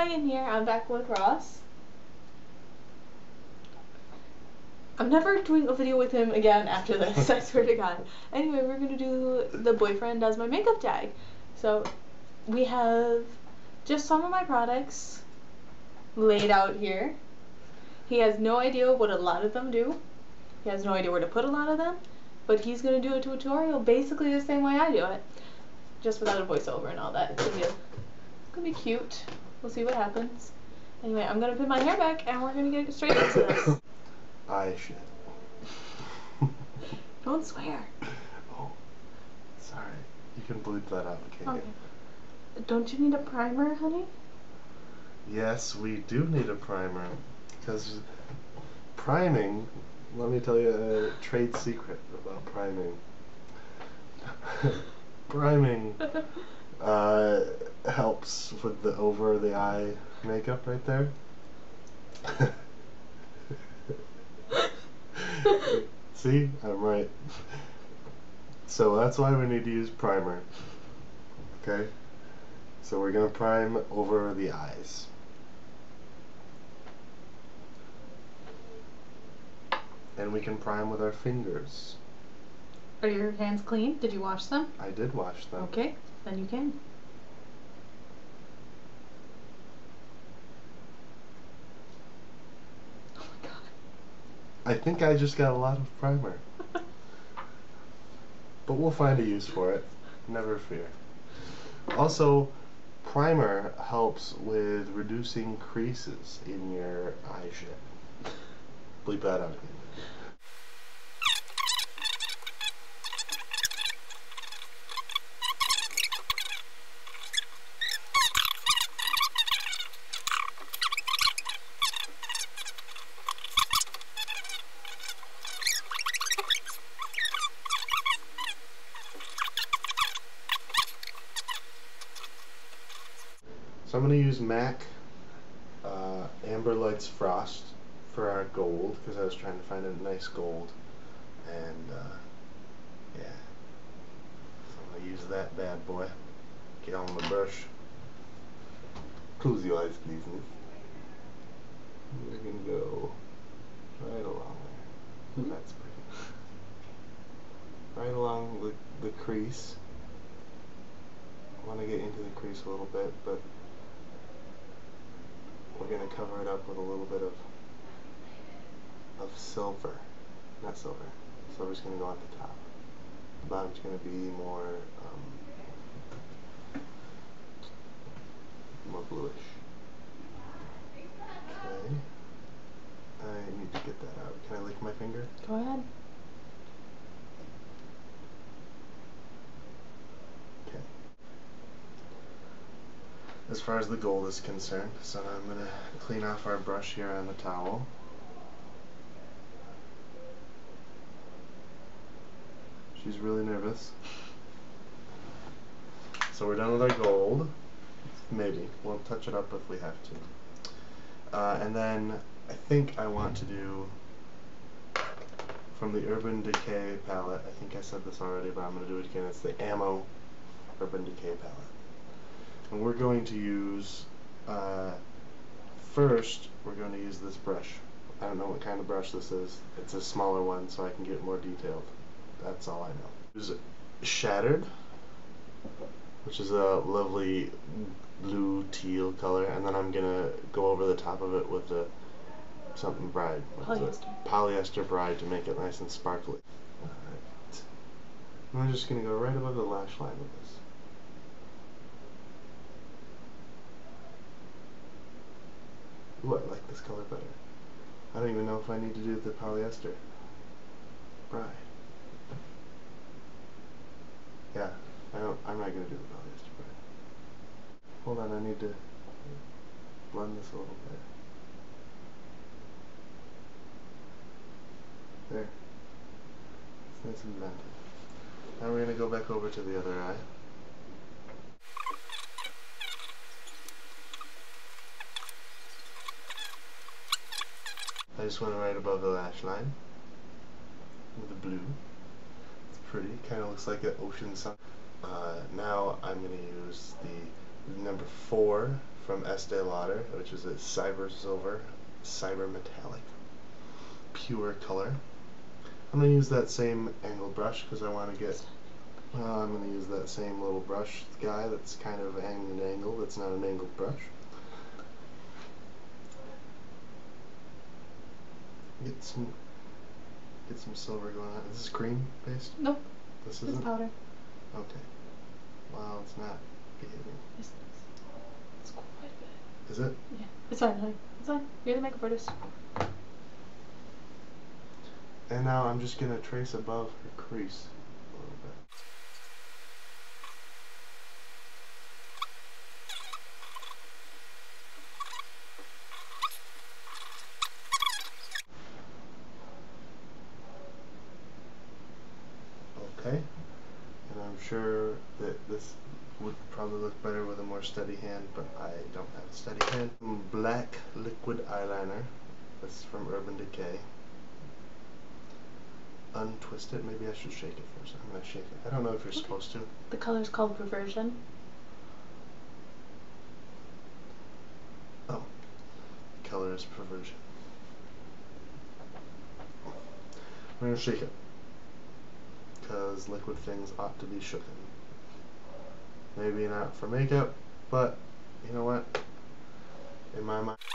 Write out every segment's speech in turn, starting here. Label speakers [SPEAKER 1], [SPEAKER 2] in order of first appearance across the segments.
[SPEAKER 1] Here. I'm back with Ross. I'm never doing a video with him again after this, I swear to God. Anyway, we're gonna do the boyfriend does my makeup tag. So, we have just some of my products laid out here. He has no idea what a lot of them do. He has no idea where to put a lot of them. But he's gonna do a tutorial basically the same way I do it. Just without a voiceover and all that. It's gonna be cute. We'll see what happens. Anyway, I'm gonna put my hair back and we're gonna get straight into this.
[SPEAKER 2] I shit.
[SPEAKER 1] Don't swear.
[SPEAKER 2] Oh, sorry. You can bleep that out, okay?
[SPEAKER 1] Okay. Don't you need a primer, honey?
[SPEAKER 2] Yes, we do need a primer. Because priming, let me tell you a trade secret about priming. priming uh, helps with the over the eye makeup right there. See, I'm right. So that's why we need to use primer. Okay? So we're going to prime over the eyes. And we can prime with our fingers.
[SPEAKER 1] Are your hands clean? Did you wash them?
[SPEAKER 2] I did wash them.
[SPEAKER 1] Okay, then you can. Oh my god.
[SPEAKER 2] I think I just got a lot of primer. but we'll find a use for it. Never fear. Also, primer helps with reducing creases in your eye shape. Bleep that out So I'm going to use MAC uh, Amber Lights Frost for our gold because I was trying to find a nice gold. And uh, yeah. So I'm going to use that bad boy. Get on the brush. Close your eyes please we're going to go. Right along there. Ooh, that's pretty right along the, the crease. I want to get into the crease a little bit but we're going to cover it up with a little bit of of silver. Not silver. Silver's going to go at the top. The bottom's going to be more um, more bluish. Okay. I need to get that out. Can I lick my finger?
[SPEAKER 1] Go ahead.
[SPEAKER 2] As far as the gold is concerned. So now I'm going to clean off our brush here on the towel. She's really nervous. So we're done with our gold. Maybe. We'll touch it up if we have to. Uh, and then I think I want to do from the Urban Decay palette. I think I said this already, but I'm going to do it again. It's the Ammo Urban Decay palette. And we're going to use, uh, first, we're going to use this brush. I don't know what kind of brush this is. It's a smaller one so I can get more detailed. That's all I know. Use Shattered, which is a lovely blue teal color, and then I'm gonna go over the top of it with the something bride.
[SPEAKER 1] Polyester.
[SPEAKER 2] Polyester bride to make it nice and sparkly. Alright. I'm just gonna go right above the lash line with this. Ooh, I like this color better. I don't even know if I need to do the polyester. Bride. Yeah, I don't, I'm not going to do the polyester bride. Hold on, I need to blend this a little bit. There. It's nice and blended. Now we're going to go back over to the other eye. I just went right above the lash line with the blue. It's pretty. Kind of looks like an ocean sun. Uh, now I'm going to use the number four from Estee Lauder, which is a Cyber Silver, Cyber Metallic, pure color. I'm going to use that same angle brush because I want to get, well, I'm going to use that same little brush guy that's kind of at an angle, that's not an angled brush. Get some, get some silver going on. Is this cream based?
[SPEAKER 1] Nope.
[SPEAKER 2] This isn't?
[SPEAKER 1] powder.
[SPEAKER 2] Okay. Well, it's not behaving.
[SPEAKER 1] It's, it's quite good.
[SPEAKER 2] Is it?
[SPEAKER 1] Yeah. It's fine, honey. It's fine. You're the makeup artist.
[SPEAKER 2] And now I'm just gonna trace above her crease a little bit. Okay. And I'm sure that this would probably look better with a more steady hand, but I don't have a steady hand. Black liquid eyeliner. This is from Urban Decay untwist it. Maybe I should shake it first. I'm gonna shake it. I don't know if you're
[SPEAKER 1] Okay.
[SPEAKER 2] supposed to.
[SPEAKER 1] The color is called Perversion.
[SPEAKER 2] Oh, The color is perversion. I'm gonna shake it because liquid things ought to be shooken. Maybe not for makeup, but you know what? In my mind.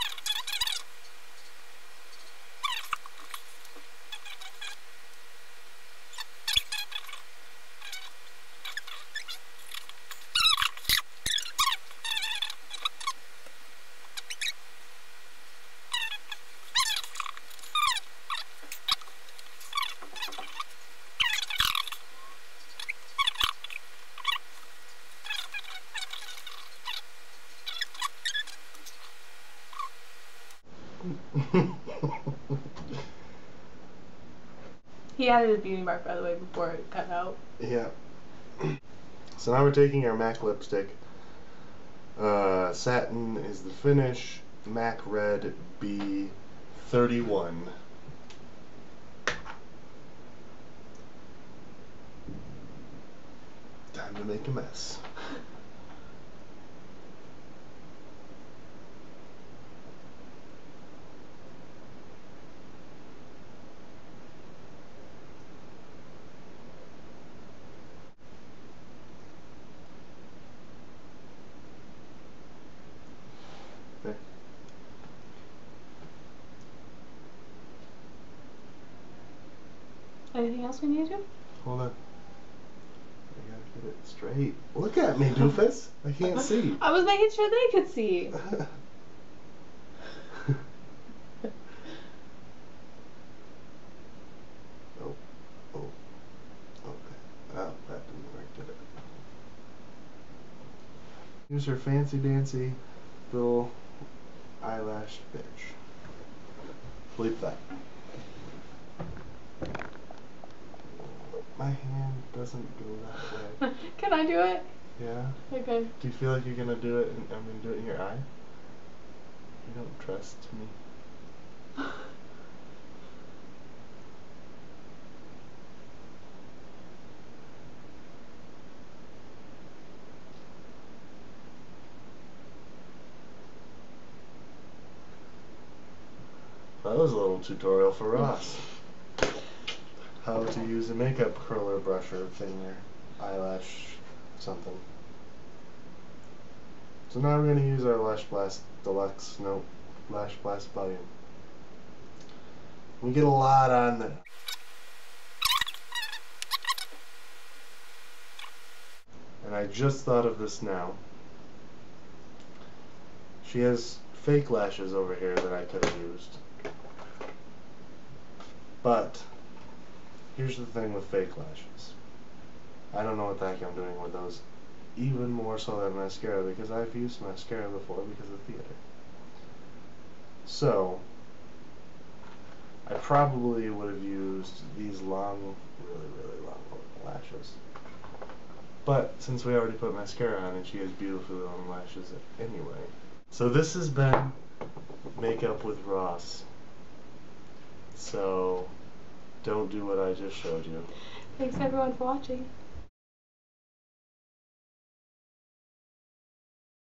[SPEAKER 1] He added a beauty mark, by the way, before it cut out.
[SPEAKER 2] Yeah. So now we're taking our MAC lipstick. Uh, satin is the finish. MAC Red B31. Time to make a mess.
[SPEAKER 1] Anything else we need to do?
[SPEAKER 2] Hold on. I gotta get it straight. Look at me, doofus. I can't see.
[SPEAKER 1] I was making sure they could see.
[SPEAKER 2] oh, oh, okay. Oh, that didn't work, did it? Use her fancy dancy little eyelash bitch. Bleep that. My hand doesn't go that way.
[SPEAKER 1] Can I do it?
[SPEAKER 2] Yeah?
[SPEAKER 1] Okay.
[SPEAKER 2] Do you feel like you're gonna do it and I'm gonna do it in your eye? You don't trust me. That was a little tutorial for Ross. How to use a makeup curler brush or thing or eyelash something. So now we're going to use our Lash Blast Deluxe, no, Lash Blast Volume. We get a lot on there. And I just thought of this now. She has fake lashes over here that I could have used. But here's the thing with fake lashes. I don't know what the heck I'm doing with those. Even more so than mascara because I've used mascara before because of theater. So I probably would have used these long, really, really long lashes. But since we already put mascara on and she has beautifully long lashes anyway. So this has been Makeup with Ross. So don't do what I just showed you.
[SPEAKER 1] Thanks everyone for watching.